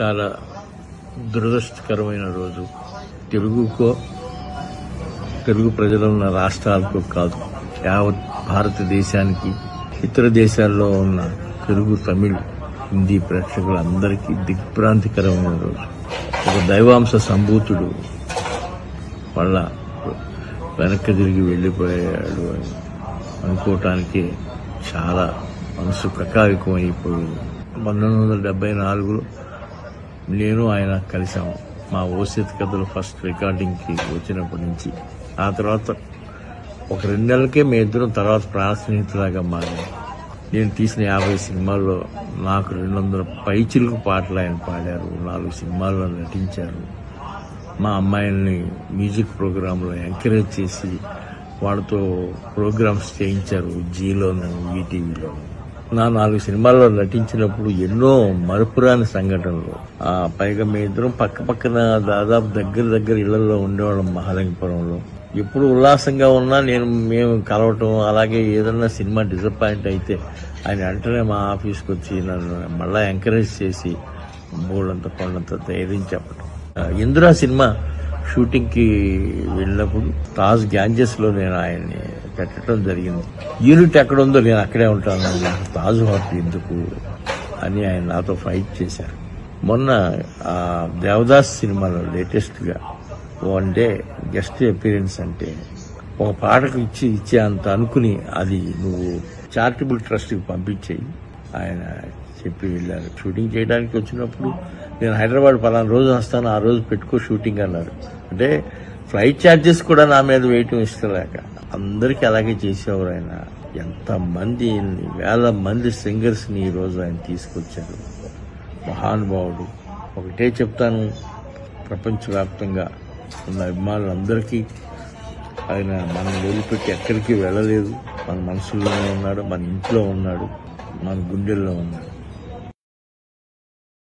చాలా దురదృష్టకరమైన రోజు. తెలుగుకో తెలుగు ప్రజలు ఉన్న రాష్ట్రాలకు కాదు యావత్ భారతదేశానికి ఇతర దేశాల్లో ఉన్న తెలుగు తమిళ్ హిందీ ప్రేక్షకులందరికీ దిగ్భ్రాంతికరమైన రోజు. ఒక దైవాంశ సంభూతుడు వాళ్ళ వెనక్కి తిరిగి వెళ్ళిపోయాడు అని అనుకోవటానికి చాలా మనసు కకావికం అయిపోయింది పంతొమ్మిది వందల డెబ్బై నాలుగులో నేను ఆయన కలిసాము మా ఓసిత్ కథలు ఫస్ట్ రికార్డింగ్కి వచ్చినప్పటి నుంచి. ఆ తర్వాత ఒక రెండు నెలలకే మీ ఇద్దరం తర్వాత ప్రాణ స్నేహితులాగా మారాం నేను తీసిన యాభై సినిమాల్లో నాకు రెండు వందల పైచిలుకు పాటలు ఆయన పాడారు. నాలుగు సినిమాల్లో నటించారు. మా అమ్మాయిల్ని మ్యూజిక్ ప్రోగ్రాంలో ఎంకరేజ్ చేసి వాళ్ళతో ప్రోగ్రామ్స్ చేయించారు. జీలోను ఈటీవీలోను. నా నాలుగు సినిమాల్లో నటించినప్పుడు ఎన్నో మరపురాని సంఘటనలు. ఆ పైగా మీ ఇద్దరం పక్క పక్కన దాదాపు దగ్గర దగ్గర ఇళ్ళలో ఉండేవాళ్ళం మహాలింగపురంలో. ఎప్పుడు ఉల్లాసంగా ఉన్నా నేను మేము కలవటం అలాగే ఏదన్నా సినిమా డిసప్పాయింట్ అయితే ఆయన వెంటనే మా ఆఫీస్కి వచ్చి నన్ను మళ్ళీ ఎంకరేజ్ చేసి బోళ్ళంత కొండంత ధైర్యం చెప్పటం. ఇందిరా సినిమా షూటింగ్కి వెళ్ళినప్పుడు తాజ్ గ్యాంజెస్లో నేను ఆయన్ని పెట్టడం జరిగింది. యూనిట్ ఎక్కడ ఉందో నేను అక్కడే ఉంటాను. నాకు తాజ్ హోటల్ ఎందుకు అని ఆయన నాతో ఫైట్ చేశారు. మొన్న ఆ దేవదాస్ సినిమాలో లేటెస్ట్గా వన్ డే గెస్ట్ అపీరెన్స్ అంటే ఒక పాటకు ఇచ్చి ఇచ్చే అంత అనుకుని అది నువ్వు చారిటబుల్ ట్రస్ట్కి పంపించేయి. ఆయన చెప్పి వెళ్ళారు. షూటింగ్ చేయడానికి వచ్చినప్పుడు నేను హైదరాబాద్ పలానా రోజు వస్తాను ఆ రోజు పెట్టుకో షూటింగ్ అన్నారు. అంటే ఫ్లైట్ ఛార్జెస్ కూడా నా మీద వేయటం ఇష్టలేక అందరికీ అలాగే చేసేవారు ఆయన. ఎంతమంది వేల మంది సింగర్స్ని ఈరోజు ఈ రోజు ఆయన తీసుకొచ్చారు. మహానుభావుడు ఒకటే చెప్తాను ప్రపంచవ్యాప్తంగా ఉన్న అభిమానులందరికీ ఆయన మనం వదిలిపెట్టి ఎక్కడికి వెళ్ళలేదు. మన మనసుల్లోనే ఉన్నాడు మన ఇంట్లో ఉన్నాడు మన గుండెల్లో ఉన్నాడు.